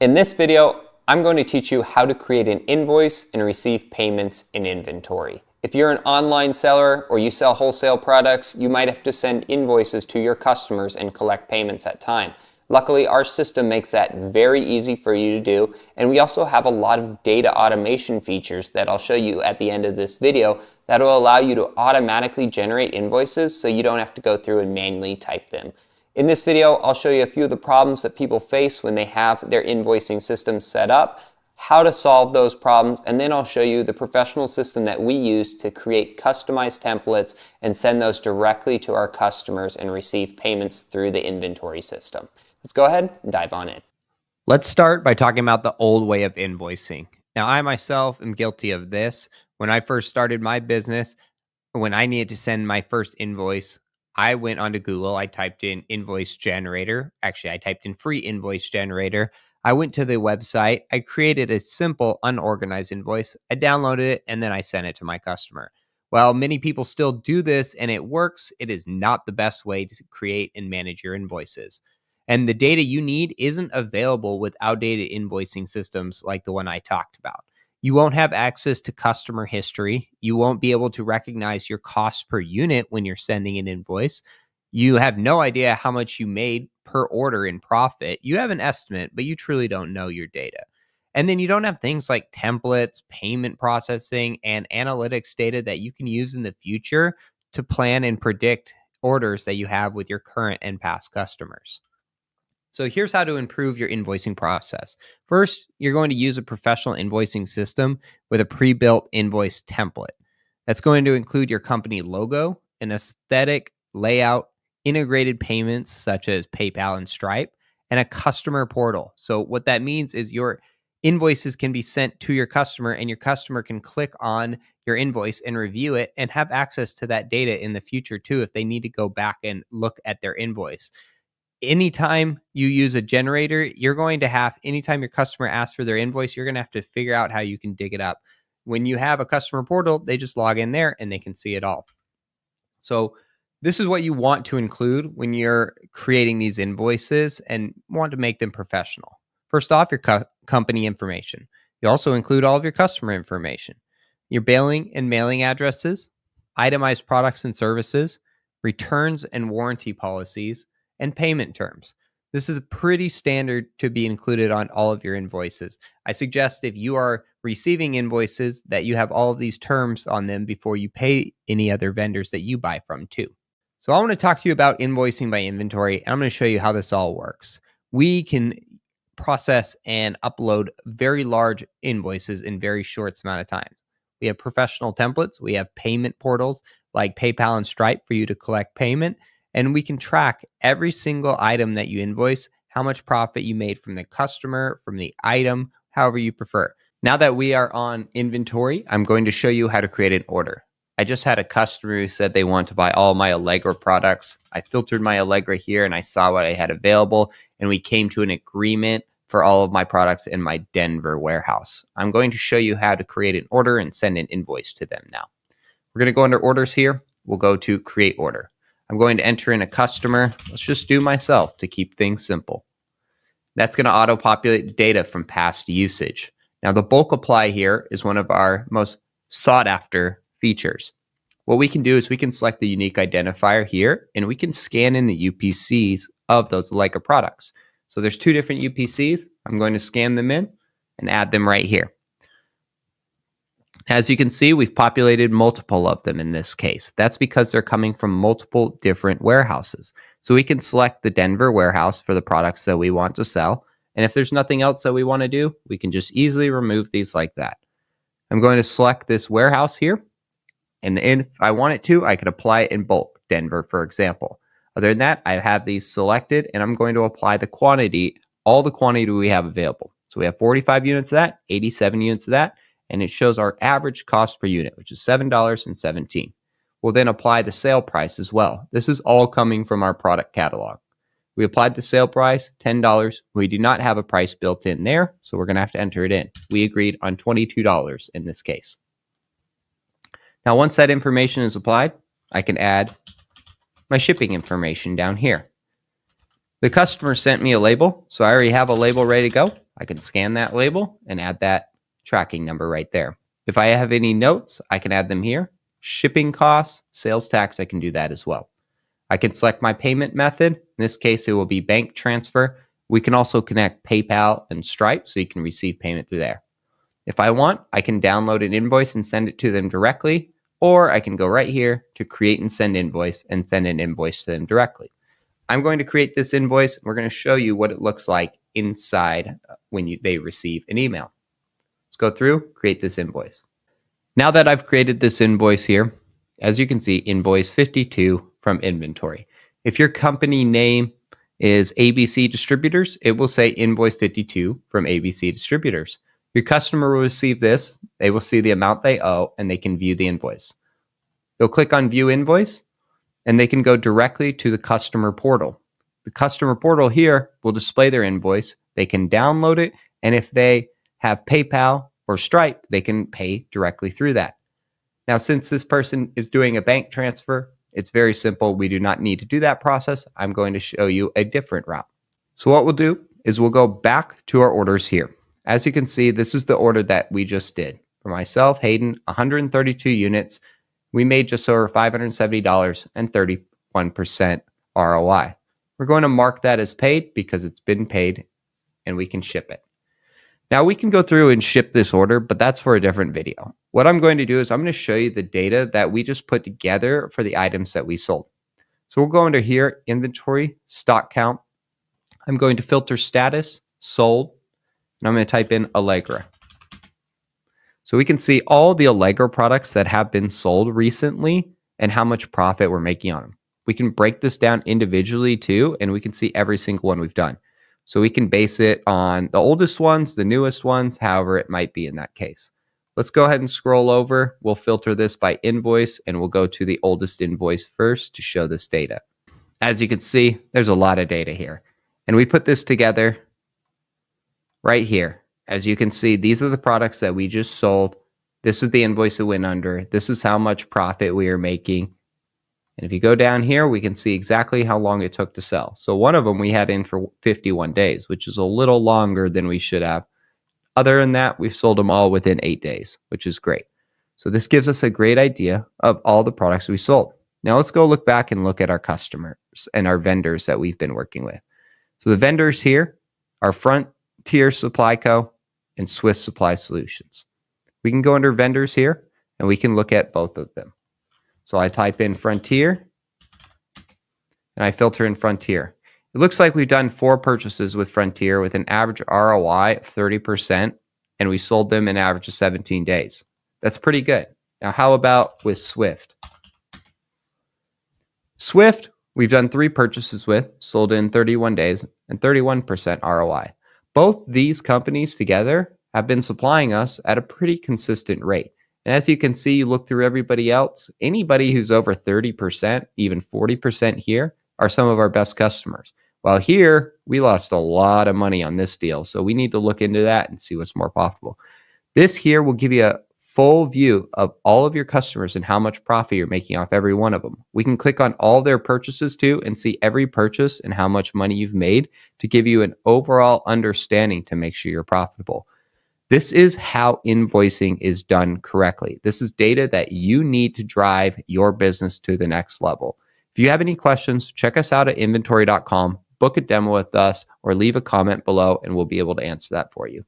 In this video, I'm going to teach you how to create an invoice and receive payments in Inventoryy. If you're an online seller or you sell wholesale products, you might have to send invoices to your customers and collect payments at time. Luckily, our system makes that very easy for you to do, and we also have a lot of data automation features that I'll show you at the end of this video that will allow you to automatically generate invoices so you don't have to go through and manually type them. In this video, I'll show you a few of the problems that people face when they have their invoicing system set up, how to solve those problems, and then I'll show you the professional system that we use to create customized templates and send those directly to our customers and receive payments through the Inventoryy system. Let's go ahead and dive on in. Let's start by talking about the old way of invoicing. Now, I myself am guilty of this. When I first started my business, when I needed to send my first invoice, I went onto Google. I typed in invoice generator. Actually, I typed in free invoice generator. I went to the website. I created a simple, unorganized invoice. I downloaded it and then I sent it to my customer. While many people still do this and it works, it is not the best way to create and manage your invoices. And the data you need isn't available with outdated invoicing systems like the one I talked about. You won't have access to customer history. You won't be able to recognize your cost per unit when you're sending an invoice. You have no idea how much you made per order in profit. You have an estimate, but you truly don't know your data. And then you don't have things like templates, payment processing, and analytics data that you can use in the future to plan and predict orders that you have with your current and past customers. So here's how to improve your invoicing process. First, you're going to use a professional invoicing system with a pre-built invoice template. That's going to include your company logo, an aesthetic layout, integrated payments such as PayPal and Stripe, and a customer portal. So what that means is your invoices can be sent to your customer and your customer can click on your invoice and review it and have access to that data in the future too if they need to go back and look at their invoice anytime you use a generator, you're going to have, anytime your customer asks for their invoice, you're going to have to figure out how you can dig it up. When you have a customer portal, they just log in there and they can see it all. So, this is what you want to include when you're creating these invoices and want to make them professional. First off, your co- company information. You also include all of your customer information, your billing and mailing addresses, itemized products and services, returns and warranty policies, and payment terms. This is a pretty standard to be included on all of your invoices. I suggest if you are receiving invoices that you have all of these terms on them before you pay any other vendors that you buy from too. So I want to talk to you about invoicing by Inventoryy and I'm going to show you how this all works. We can process and upload very large invoices in very short amount of time. We have professional templates, we have payment portals like PayPal and Stripe for you to collect payment, and we can track every single item that you invoice, how much profit you made from the customer, from the item, however you prefer. Now that we are on Inventoryy, I'm going to show you how to create an order. I just had a customer who said they want to buy all my Allegra products. I filtered my Allegra here and I saw what I had available, and we came to an agreement for all of my products in my Denver warehouse. I'm going to show you how to create an order and send an invoice to them now. We're going to go under orders here. We'll go to create order. I'm going to enter in a customer. Let's just do myself to keep things simple. That's going to auto populate data from past usage. Now, the bulk apply here is one of our most sought after features. What we can do is we can select the unique identifier here and we can scan in the UPCs of those Allegra products. So there's two different UPCs. I'm going to scan them in and add them right here. As you can see, we've populated multiple of them in this case. That's because they're coming from multiple different warehouses. So we can select the Denver warehouse for the products that we want to sell. And if there's nothing else that we want to do, we can just easily remove these like that. I'm going to select this warehouse here. And if I want it to, I could apply it in bulk, Denver, for example. Other than that, I have these selected and I'm going to apply the quantity, all the quantity we have available. So we have 45 units of that, 87 units of that, and it shows our average cost per unit, which is $7.17. We'll then apply the sale price as well. This is all coming from our product catalog. We applied the sale price, $10. We do not have a price built in there, so we're going to have to enter it in. We agreed on $22 in this case. Now, once that information is applied, I can add my shipping information down here. The customer sent me a label, so I already have a label ready to go. I can scan that label and add that tracking number right there. If I have any notes, I can add them here. Shipping costs, sales tax, I can do that as well. I can select my payment method. In this case, it will be bank transfer. We can also connect PayPal and Stripe so you can receive payment through there. If I want, I can download an invoice and send it to them directly, or I can go right here to create and send invoice and send an invoice to them directly. I'm going to create this invoice. And we're going to show you what it looks like inside when you, they receive an email. Go through, create this invoice. Now that I've created this invoice here, as you can see, invoice 52 from Inventoryy. If your company name is ABC Distributors, it will say invoice 52 from ABC Distributors. Your customer will receive this, they will see the amount they owe, and they can view the invoice. They'll click on View Invoice, and they can go directly to the customer portal. The customer portal here will display their invoice. They can download it, and if they have PayPal or Stripe, they can pay directly through that. Now, since this person is doing a bank transfer, it's very simple. We do not need to do that process. I'm going to show you a different route. So what we'll do is we'll go back to our orders here. As you can see, this is the order that we just did. For myself, Hayden, 132 units. We made just over $570 and 31% ROI. We're going to mark that as paid because it's been paid and we can ship it. Now we can go through and ship this order, but that's for a different video. What I'm going to do is I'm going to show you the data that we just put together for the items that we sold. So we'll go under here, inventory, stock count. I'm going to filter status, sold, and I'm going to type in Allegra. So we can see all the Allegra products that have been sold recently and how much profit we're making on them. We can break this down individually too, and we can see every single one we've done. So we can base it on the oldest ones, the newest ones, however it might be in that case. Let's go ahead and scroll over. We'll filter this by invoice and we'll go to the oldest invoice first to show this data. As you can see, there's a lot of data here. And we put this together right here. As you can see, these are the products that we just sold. This is the invoice it went under. This is how much profit we are making. And if you go down here, we can see exactly how long it took to sell. So one of them we had in for 51 days, which is a little longer than we should have. Other than that, we've sold them all within eight days, which is great. So this gives us a great idea of all the products we sold. Now let's go look back and look at our customers and our vendors that we've been working with. So the vendors here are Frontier Supply Co. and Swift Supply Solutions. We can go under vendors here and we can look at both of them. So I type in Frontier and I filter in Frontier. It looks like we've done four purchases with Frontier with an average ROI of 30%, and we sold them an average of 17 days. That's pretty good. Now, how about with Swift? Swift, we've done three purchases with, sold in 31 days, and 31% ROI. Both these companies together have been supplying us at a pretty consistent rate. And as you can see, you look through everybody else, anybody who's over 30%, even 40% here, are some of our best customers. While here, we lost a lot of money on this deal. So we need to look into that and see what's more profitable. This here will give you a full view of all of your customers and how much profit you're making off every one of them. We can click on all their purchases too and see every purchase and how much money you've made to give you an overall understanding to make sure you're profitable. This is how invoicing is done correctly. This is data that you need to drive your business to the next level. If you have any questions, check us out at inventoryy.com, book a demo with us, or leave a comment below, and we'll be able to answer that for you.